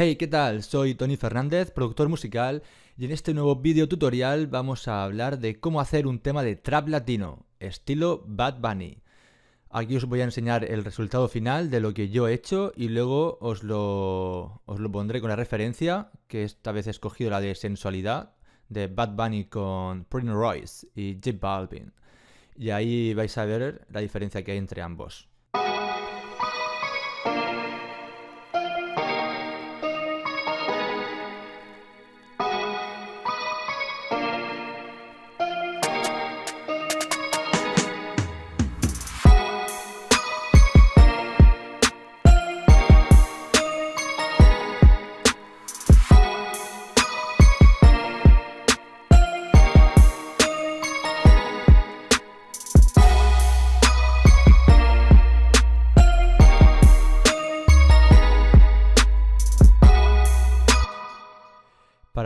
Hey, ¿qué tal? Soy Tony Fernández, productor musical, y en este nuevo video tutorial vamos a hablar de cómo hacer un tema de trap latino, estilo Bad Bunny. Aquí os voy a enseñar el resultado final de lo que yo he hecho y luego os lo, os lo pondré con la referencia, que esta vez he escogido la de sensualidad, de Bad Bunny con Prince Royce y J Balvin. Y ahí vais a ver la diferencia que hay entre ambos.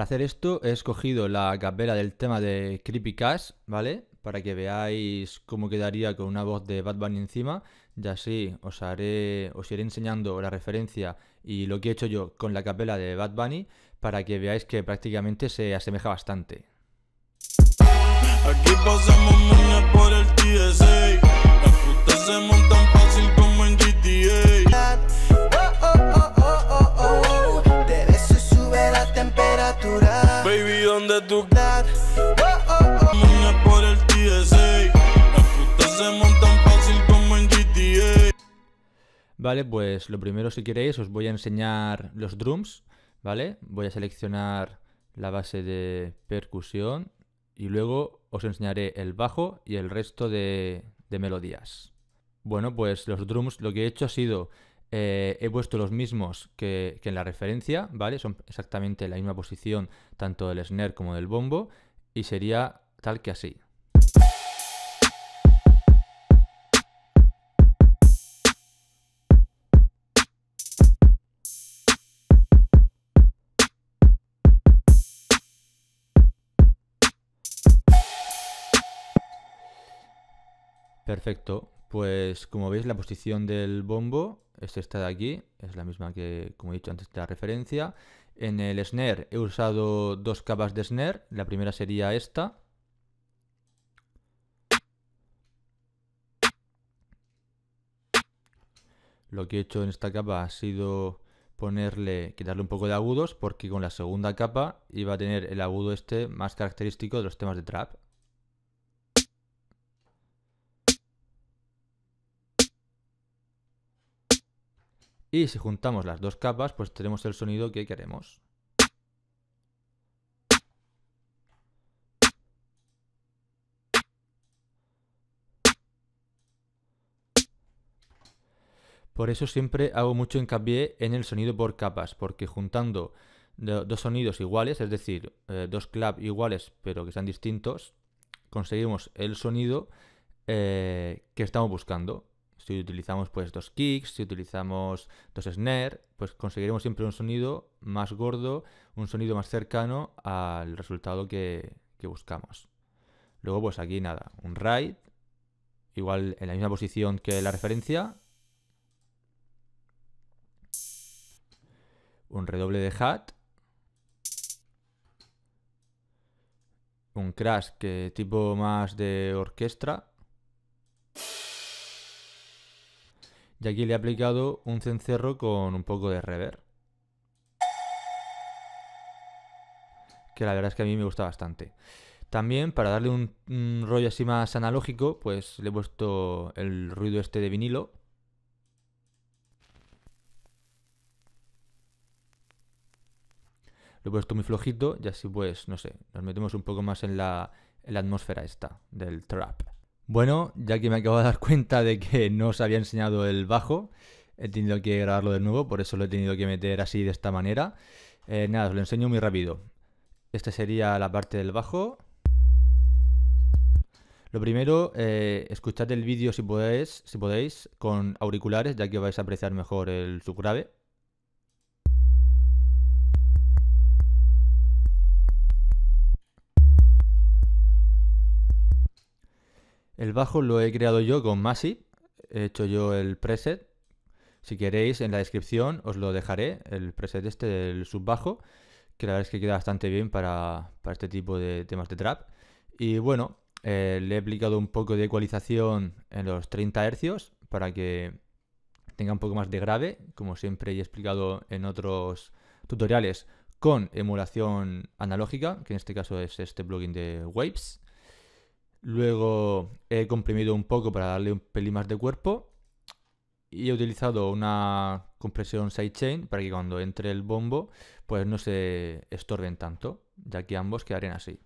Para hacer esto he escogido la capela del tema de Creepy Cash, ¿vale? Para que veáis cómo quedaría con una voz de Bad Bunny encima. Y así os haré, os iré enseñando la referencia y lo que he hecho yo con la capela de Bad Bunny para que veáis que prácticamente se asemeja bastante. Vale, pues lo primero si queréis os voy a enseñar los drums, ¿vale? Voy a seleccionar la base de percusión y luego os enseñaré el bajo y el resto de, melodías. Bueno, pues los drums lo que he hecho ha sido, eh, he puesto los mismos que, que en la referencia, ¿vale? Son exactamente la misma posición tanto del snare como del bombo y sería tal que así. Perfecto, pues como veis la posición del bombo es esta de aquí, es la misma que como he dicho antes la referencia. En el snare he usado dos capas de snare, la primera sería esta. Lo que he hecho en esta capa ha sido ponerle, quitarle un poco de agudos porque con la segunda capa iba a tener el agudo este más característico de los temas de trap. Y si juntamos las dos capas, pues tenemos el sonido que queremos. Por eso siempre hago mucho hincapié en el sonido por capas, porque juntando dos sonidos iguales, es decir, eh, dos clap iguales pero que sean distintos, conseguimos el sonido eh, que estamos buscando. Si utilizamos pues dos kicks, si utilizamos dos snare, pues conseguiremos siempre un sonido más gordo, un sonido más cercano al resultado que, buscamos. Luego pues aquí nada, un ride, igual en la misma posición que la referencia. Un redoble de hat. Un crash que tipo más de orquesta. Y aquí le he aplicado un cencerro con un poco de reverb. Que la verdad es que a mí me gusta bastante. También, para darle un, rollo así más analógico, pues le he puesto el ruido este de vinilo. Lo he puesto muy flojito y así pues, no sé, nos metemos un poco más en la atmósfera esta del trap. Bueno, ya que me acabo de dar cuenta de que no os había enseñado el bajo, he tenido que grabarlo de nuevo, por eso lo he tenido que meter así de esta manera. Eh, nada, os lo enseño muy rápido. Esta sería la parte del bajo. Lo primero, eh, escuchad el vídeo si podéis, si podéis con auriculares, ya que vais a apreciar mejor el subgrave. El bajo lo he creado yo con Masi, he hecho yo el preset Si queréis, en la descripción os lo dejaré, el preset este del subbajo, que la verdad es que queda bastante bien para, este tipo de temas de trap. Y bueno, eh, le he aplicado un poco de ecualización en los 30 Hz para que tenga un poco más de grave, como siempre he explicado en otros tutoriales, con emulación analógica, que en este caso es este plugin de Waves. Luego he comprimido un poco para darle un pelín más de cuerpo. Y he utilizado una compresión sidechain para que cuando entre el bombo pues no se estorben tanto, ya que ambos quedarían así.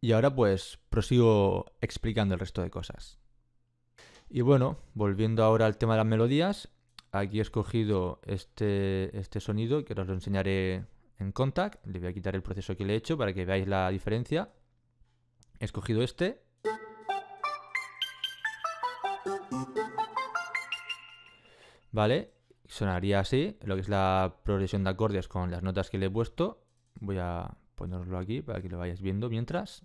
Y ahora pues prosigo explicando el resto de cosas. Y bueno, volviendo ahora al tema de las melodías, aquí he escogido este, este sonido que os lo enseñaré en Contact. Le voy a quitar el proceso que le he hecho para que veáis la diferencia. He escogido este. Vale, sonaría así, lo que es la progresión de acordes con las notas que le he puesto. Voy a ponerlo aquí para que lo vayáis viendo mientras.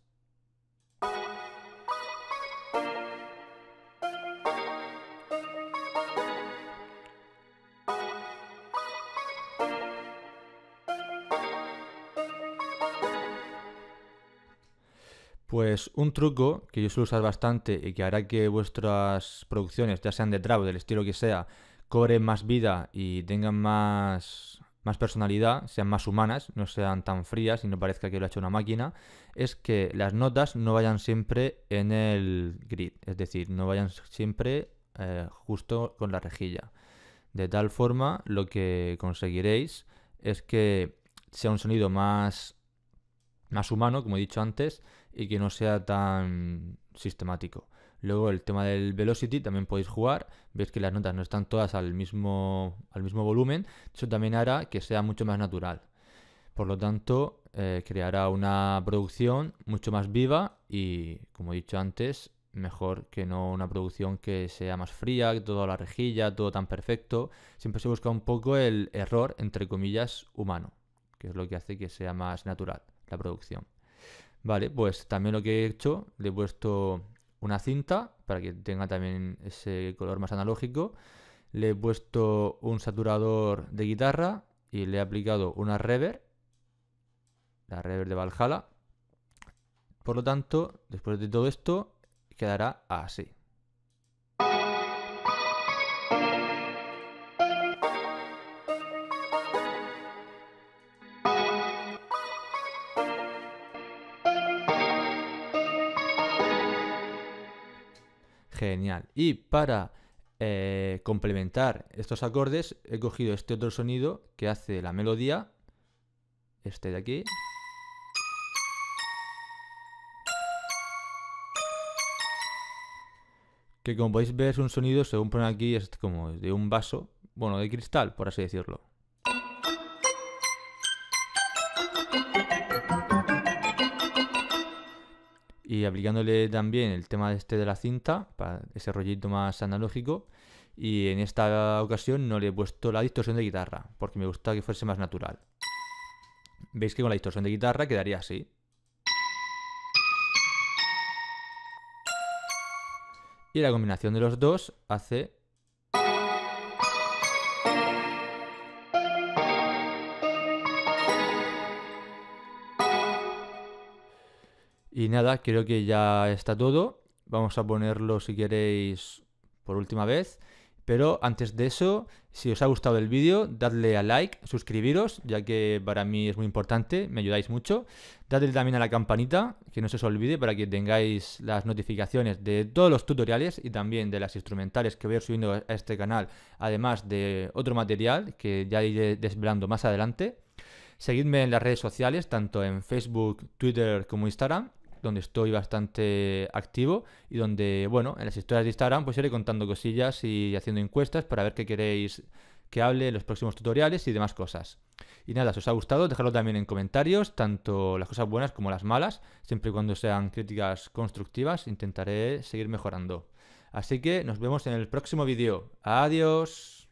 Pues un truco que yo suelo usar bastante y que hará que vuestras producciones, ya sean de o del estilo que sea, cobren más vida y tengan más, más personalidad, sean más humanas, no sean tan frías y no parezca que lo ha hecho una máquina, es que las notas no vayan siempre en el grid, es decir, no vayan siempre eh, justo con la rejilla. De tal forma, lo que conseguiréis es que sea un sonido más, más humano, como he dicho antes, y que no sea tan sistemático. Luego el tema del velocity también podéis jugar, veis que las notas no están todas al mismo, al mismo volumen, eso también hará que sea mucho más natural. Por lo tanto, eh, creará una producción mucho más viva y, como he dicho antes, mejor que no una producción que sea más fría, que toda la rejilla, todo tan perfecto. Siempre se busca un poco el error, entre comillas, humano, que es lo que hace que sea más natural la producción. Vale, pues también lo que he hecho, le he puesto una cinta para que tenga también ese color más analógico. Le he puesto un saturador de guitarra y le he aplicado una reverb, la reverb de Valhalla. Por lo tanto, después de todo esto, quedará así. Genial. Y para eh, complementar estos acordes he cogido este otro sonido que hace la melodía, este de aquí. Que como podéis ver es un sonido, según pone aquí, es como de un vaso, bueno, de cristal, por así decirlo. Y aplicándole también el tema este de la cinta, para ese rollito más analógico. Y en esta ocasión no le he puesto la distorsión de guitarra, porque me gusta que fuese más natural. Veis que con la distorsión de guitarra quedaría así. Y la combinación de los dos hace Y nada, creo que ya está todo. Vamos a ponerlo si queréis por última vez. Pero antes de eso, si os ha gustado el vídeo, dadle a like, suscribiros, ya que para mí es muy importante, me ayudáis mucho. Dadle también a la campanita, que no se os olvide, para que tengáis las notificaciones de todos los tutoriales y también de las instrumentales que voy a ir subiendo a este canal, además de otro material que ya iré desvelando más adelante. Seguidme en las redes sociales, tanto en Facebook, Twitter como Instagram donde estoy bastante activo y donde, bueno, en las historias de Instagram pues iré contando cosillas y haciendo encuestas para ver qué queréis que hable en los próximos tutoriales y demás cosas. Y nada, si os ha gustado, dejadlo también en comentarios, tanto las cosas buenas como las malas, siempre y cuando sean críticas constructivas, intentaré seguir mejorando. Así que nos vemos en el próximo vídeo. Adiós.